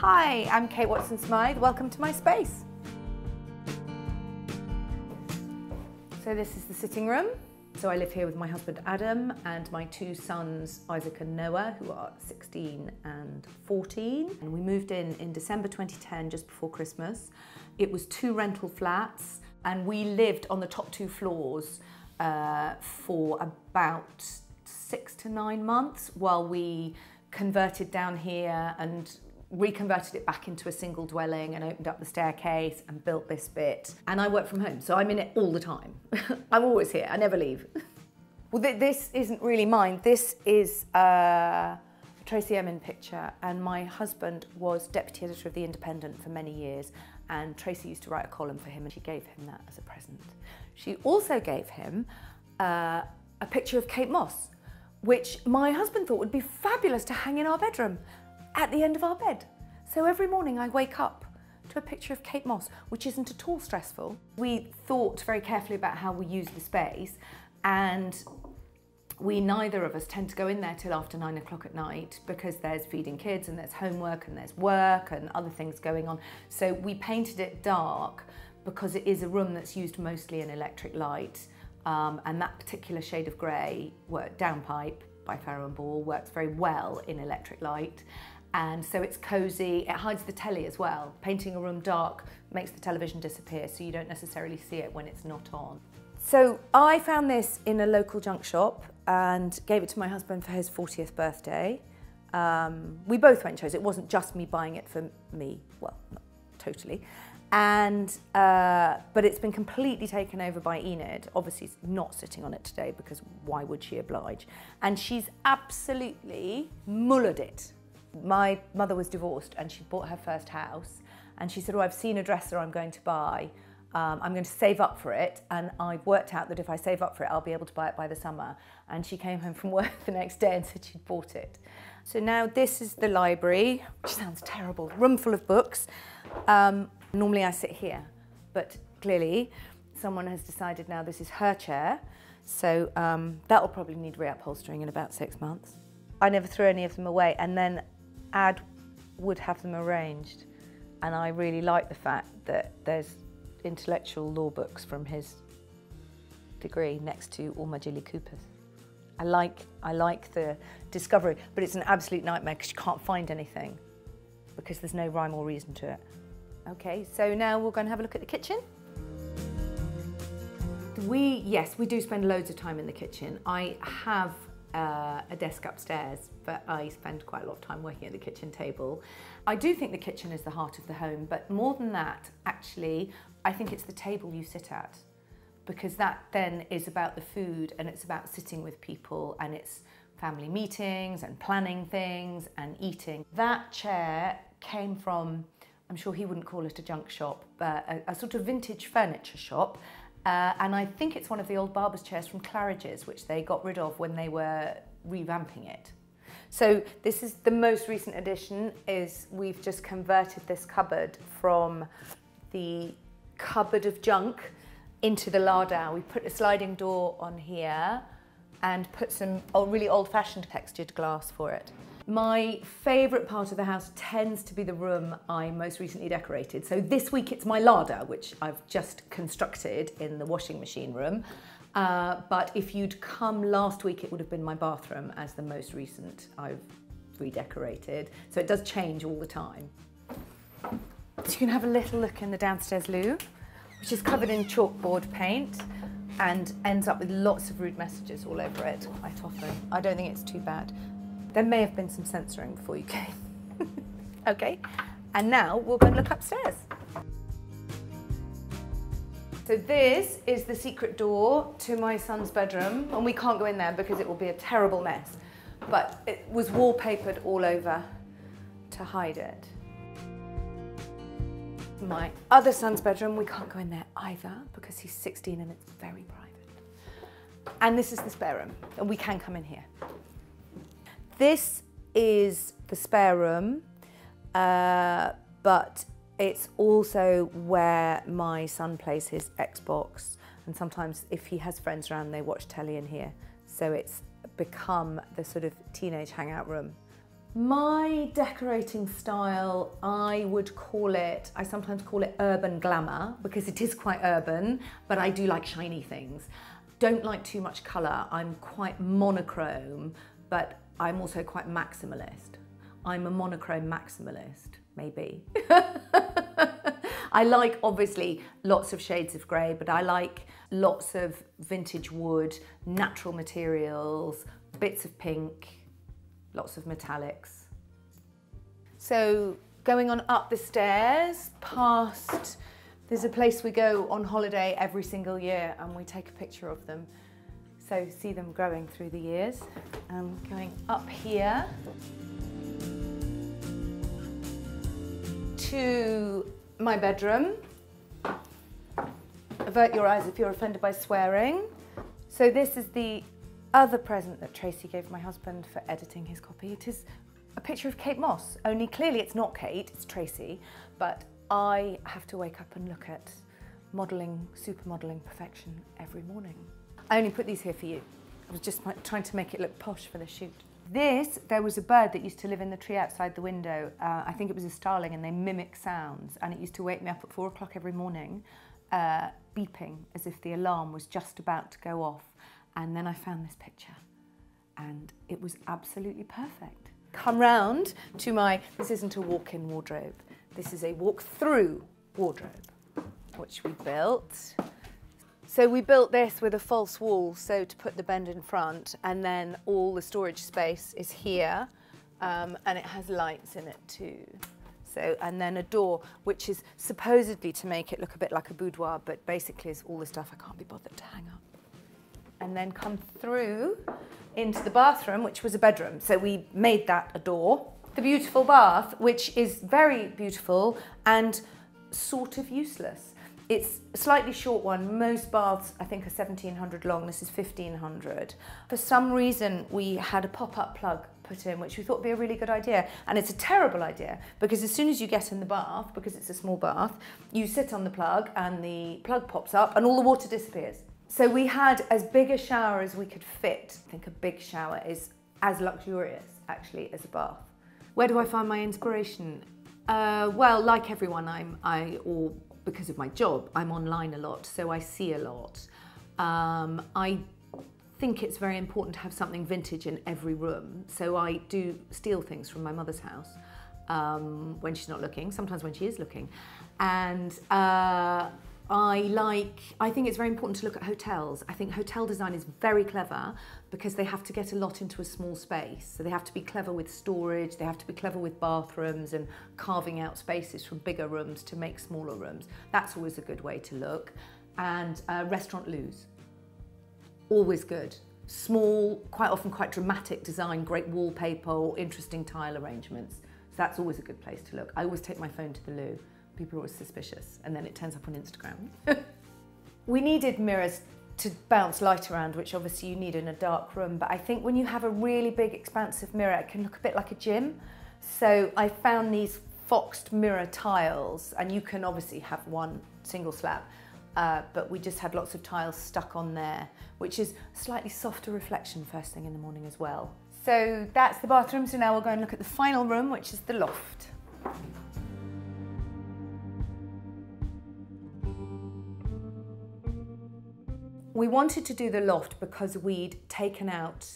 Hi, I'm Kate Watson Smyth. Welcome to my space. So this is the sitting room. So I live here with my husband Adam and my two sons Isaac and Noah who are 16 and 14. And we moved in in December 2010 just before Christmas. It was two rental flats and we lived on the top two floors uh, for about six to nine months while we converted down here and reconverted it back into a single dwelling and opened up the staircase and built this bit. And I work from home, so I'm in it all the time. I'm always here, I never leave. well, th this isn't really mine. This is uh, a Tracey Emin picture, and my husband was deputy editor of The Independent for many years, and Tracey used to write a column for him, and she gave him that as a present. She also gave him uh, a picture of Kate Moss, which my husband thought would be fabulous to hang in our bedroom at the end of our bed. So every morning I wake up to a picture of Kate Moss, which isn't at all stressful. We thought very carefully about how we use the space and we neither of us tend to go in there till after nine o'clock at night because there's feeding kids and there's homework and there's work and other things going on. So we painted it dark because it is a room that's used mostly in electric light um, and that particular shade of grey, downpipe by Farrow and Ball, works very well in electric light and so it's cozy. It hides the telly as well. Painting a room dark makes the television disappear so you don't necessarily see it when it's not on. So I found this in a local junk shop and gave it to my husband for his 40th birthday. Um, we both went chose. It wasn't just me buying it for me. Well, not totally. And, uh, but it's been completely taken over by Enid. Obviously, not sitting on it today because why would she oblige? And she's absolutely mullered it my mother was divorced and she bought her first house and she said, oh, I've seen a dresser I'm going to buy. Um, I'm going to save up for it and I've worked out that if I save up for it, I'll be able to buy it by the summer. And she came home from work the next day and said she'd bought it. So now this is the library, which sounds terrible, room full of books. Um, normally I sit here, but clearly someone has decided now this is her chair. So um, that'll probably need reupholstering in about six months. I never threw any of them away. And then Ad would have them arranged. And I really like the fact that there's intellectual law books from his degree next to all my Jilly Coopers. I like, I like the discovery, but it's an absolute nightmare because you can't find anything because there's no rhyme or reason to it. Okay, so now we're going to have a look at the kitchen. We, yes, we do spend loads of time in the kitchen. I have uh, a desk upstairs, but I spend quite a lot of time working at the kitchen table. I do think the kitchen is the heart of the home, but more than that, actually, I think it's the table you sit at because that then is about the food and it's about sitting with people and it's family meetings and planning things and eating. That chair came from, I'm sure he wouldn't call it a junk shop, but a, a sort of vintage furniture shop uh, and I think it's one of the old barber's chairs from Claridge's, which they got rid of when they were revamping it. So this is the most recent addition, is we've just converted this cupboard from the cupboard of junk into the larder. We put a sliding door on here and put some really old-fashioned textured glass for it. My favourite part of the house tends to be the room I most recently decorated. So this week it's my larder, which I've just constructed in the washing machine room. Uh, but if you'd come last week, it would have been my bathroom as the most recent I've redecorated. So it does change all the time. So you can have a little look in the downstairs loo, which is covered in chalkboard paint and ends up with lots of rude messages all over it quite often. I don't think it's too bad. There may have been some censoring before you came. okay, and now we'll go and look upstairs. So this is the secret door to my son's bedroom, and we can't go in there because it will be a terrible mess. But it was wallpapered all over to hide it. My other son's bedroom, we can't go in there either because he's 16 and it's very private. And this is the spare room, and we can come in here. This is the spare room, uh, but it's also where my son plays his Xbox. And sometimes if he has friends around, they watch telly in here. So it's become the sort of teenage hangout room. My decorating style, I would call it, I sometimes call it urban glamour because it is quite urban, but I do like shiny things. Don't like too much colour. I'm quite monochrome, but I'm also quite maximalist. I'm a monochrome maximalist, maybe. I like obviously lots of shades of grey, but I like lots of vintage wood, natural materials, bits of pink, lots of metallics. So going on up the stairs past, there's a place we go on holiday every single year and we take a picture of them. So see them growing through the years. Um, going up here to my bedroom. Avert your eyes if you're offended by swearing. So this is the other present that Tracey gave my husband for editing his copy. It is a picture of Kate Moss, only clearly it's not Kate, it's Tracey, but I have to wake up and look at modelling, supermodelling perfection every morning. I only put these here for you. I was just trying to make it look posh for the shoot. This, there was a bird that used to live in the tree outside the window. Uh, I think it was a starling and they mimic sounds and it used to wake me up at four o'clock every morning uh, beeping as if the alarm was just about to go off. And then I found this picture and it was absolutely perfect. Come round to my, this isn't a walk-in wardrobe, this is a walk-through wardrobe, which we built. So we built this with a false wall, so to put the bend in front, and then all the storage space is here, um, and it has lights in it too. So, and then a door, which is supposedly to make it look a bit like a boudoir, but basically is all the stuff I can't be bothered to hang up and then come through into the bathroom, which was a bedroom. So we made that a door. The beautiful bath, which is very beautiful and sort of useless. It's a slightly short one. Most baths, I think, are 1700 long. This is 1500. For some reason, we had a pop-up plug put in, which we thought would be a really good idea. And it's a terrible idea because as soon as you get in the bath, because it's a small bath, you sit on the plug and the plug pops up and all the water disappears. So we had as big a shower as we could fit. I think a big shower is as luxurious actually as a bath. Where do I find my inspiration? Uh, well, like everyone, I'm I or because of my job, I'm online a lot, so I see a lot. Um, I think it's very important to have something vintage in every room, so I do steal things from my mother's house um, when she's not looking, sometimes when she is looking, and. Uh, I like, I think it's very important to look at hotels. I think hotel design is very clever because they have to get a lot into a small space. So they have to be clever with storage, they have to be clever with bathrooms and carving out spaces from bigger rooms to make smaller rooms. That's always a good way to look. And uh, restaurant loos, always good. Small, quite often quite dramatic design, great wallpaper or interesting tile arrangements. So that's always a good place to look. I always take my phone to the loo people are always suspicious and then it turns up on Instagram. we needed mirrors to bounce light around, which obviously you need in a dark room. But I think when you have a really big expansive mirror, it can look a bit like a gym. So I found these foxed mirror tiles and you can obviously have one single slab. Uh, but we just had lots of tiles stuck on there, which is slightly softer reflection first thing in the morning as well. So that's the bathroom. So now we'll go and look at the final room, which is the loft. We wanted to do the loft because we'd taken out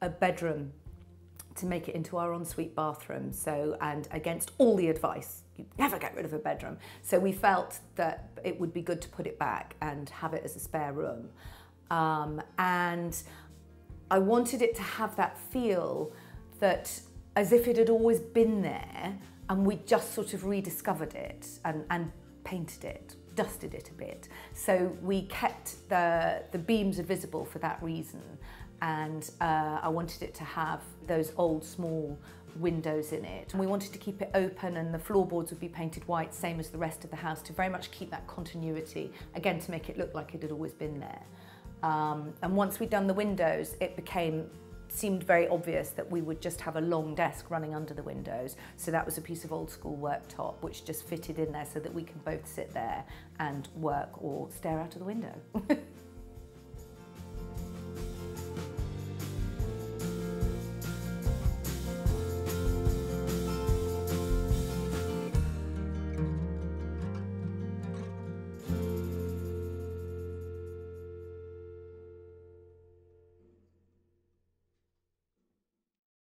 a bedroom to make it into our ensuite bathroom. So, and against all the advice, you never get rid of a bedroom. So we felt that it would be good to put it back and have it as a spare room. Um, and I wanted it to have that feel that as if it had always been there and we just sort of rediscovered it and, and painted it dusted it a bit. So we kept the, the beams are visible for that reason. And uh, I wanted it to have those old small windows in it. And we wanted to keep it open and the floorboards would be painted white, same as the rest of the house, to very much keep that continuity, again, to make it look like it had always been there. Um, and once we'd done the windows, it became seemed very obvious that we would just have a long desk running under the windows. So that was a piece of old school worktop which just fitted in there so that we can both sit there and work or stare out of the window.